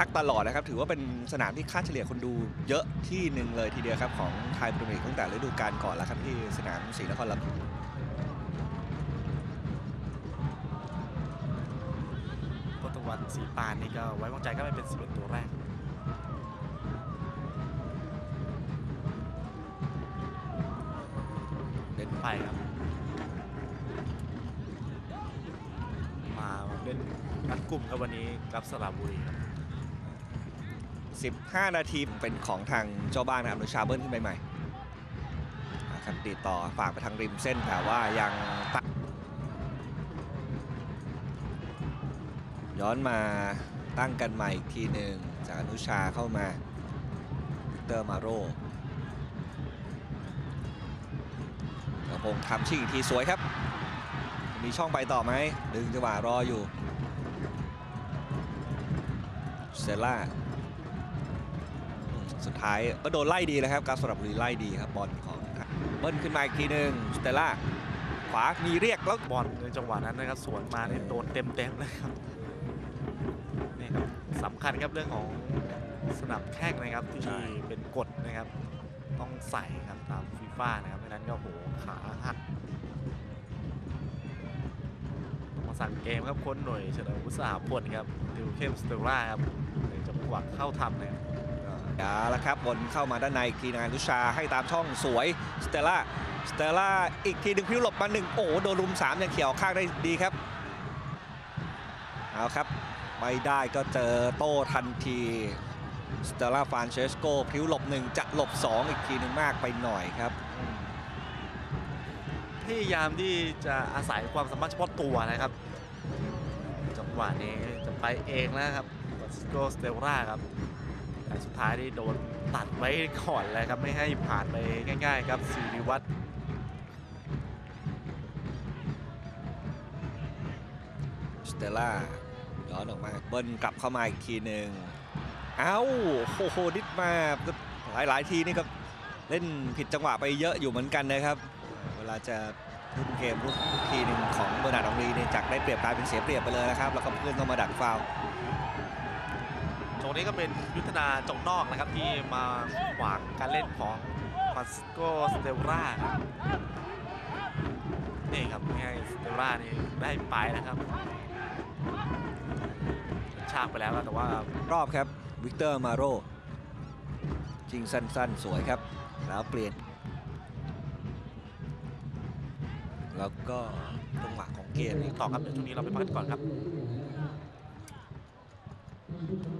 คักตลอดนะครับ ถือว่าเป็นสนามที่ค่าเฉลี่ยคนดูเยอะที่หนึ่งเลยทีเดียวครับของไทยพรีเมียร์ลีกตั้งแต่ฤดูกาลก่อนแล้วครับที่สนามศรีนครลำพูนกตวันสีปานนี่ก็ไว้วางใจก็ไม่เป็น11ตัวแรกเล่นไปครับ มาเล่นนัดกลุ่มครับวันนี้กับสระบุรีครับ 15 นาทีเป็นของทางเจ้าบ้านนะครับโดยชาเบิลขึ้นไปใหม่ครับติดต่อฝากไปทางริมเส้นแต่ว่ายังตัดย้อนมาตั้งกันใหม่อีกทีหนึ่งจากอนุชาเข้ามาวิกเตอร์มาโรกระพงทำชิงอีกทีสวยครับ มีช่องไปต่อไหม ดึงจังหวะรออยู่เซล่า สุดท้ายก็โดนไล่ดีแล้วครับการสลับบุรีไล่ดีครับบอลของเบิ้ลขึ้นมาอีกทีหนึ่งสเตลล่าขวามีเรียกแล้วบอลในจังหวะนั้นนะครับสวนมาเนี่ยโดนเต็มๆเลยครับนี่ครับสำคัญครับเรื่องของสนับแข้งนะครับที่เป็นกฎนะครับ ต้องใส่ครับตามฟีฟ่านะครับไม่นั้นก็โหขาหักมาสั่งเกมครับคนหน่วยเฉลิมวุฒิสหพลครับดิวเข้มสเตลล่าครับในจังหวะเข้าทำนะครับ อาละครับบอลเข้ามาด้านในอีกทีนานุชาให้ตามช่องสวยสเตล่าสเตล่าอีกทีหนึ่งพิ้วหลบมาหนึ่งโอ้โดนรุมสามยังเขียวข้างได้ดีครับเอาครับไม่ได้ก็เจอโต้ทันทีสเตล่าฟานเชสโกพิ้วหลบหนึ่งจะหลบสองอีกทีหนึ่งมากไปหน่อยครับพยายามที่จะอาศัยความสามารถเฉพาะตัวนะครับจังหวะนี้จะไปเองแล้วครับสโกสเตล่าครับ แต่สุดท้ายนี่โดนตัดไว้ก่อนเลยครับไม่ให้ผ่านไปง่าย ๆ ครับสิริวัตรสเตลล่าย้อนออกมาเบิ้ลกลับเข้ามาอีกทีหนึ่งเอ้าโอ้โหนิดมาหลายหลายๆทีนี่ก็เล่นผิดจังหวะไปเยอะอยู่เหมือนกันนะครับ เวลาจะทุ่มเกมลุกทีหนึ่งของเบอร์นาร์ดองรีเนี่ยจากได้เปรียบกลายเป็นเสียเปรียบไปเลยนะครับ แล้วก็เพื่อนต้องมาดักฟาวล์ ตรงนี้ก็เป็นยุทธนาจงนอกนะครับที่มาขวางการเล่นของวัสโกสเตลล่านี่ครับให้สเตลล่านี่ได้ไปนะครับ ชากไปแล้วครับแต่ว่ารอบครับวิกเตอร์มาโรจิงสั้นๆ สวยครับ แล้วเปลี่ยน แล้วก็จังหวะของเกมนี่ต่อครับเดี๋ยวช่วงนี้เราไปพักกันก่อนครับส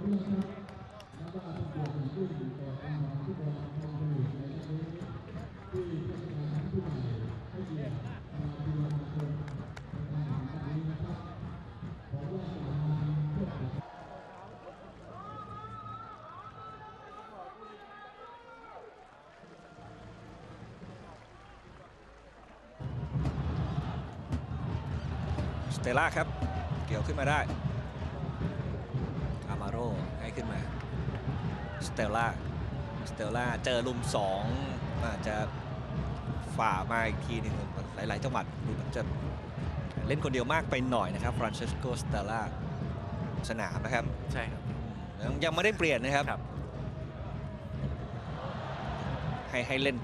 เตล่าครับ เกี่ยวขึ้นมาได้ มาโรให้ขึ้นมาสเตลล่าสเตลล่าเจอรุมสองอาจจะฝ่ามาอีกทีหนึ่งหลาย ๆ จังหวะดูเหมือนจะเล่นคนเดียวมากไปหน่อยนะครับฟรานเชสโกสเตลล่าสนามนะครับ ใช่ครับยังยังไม่ได้เปลี่ยนนะครับครับให้ให้เล่น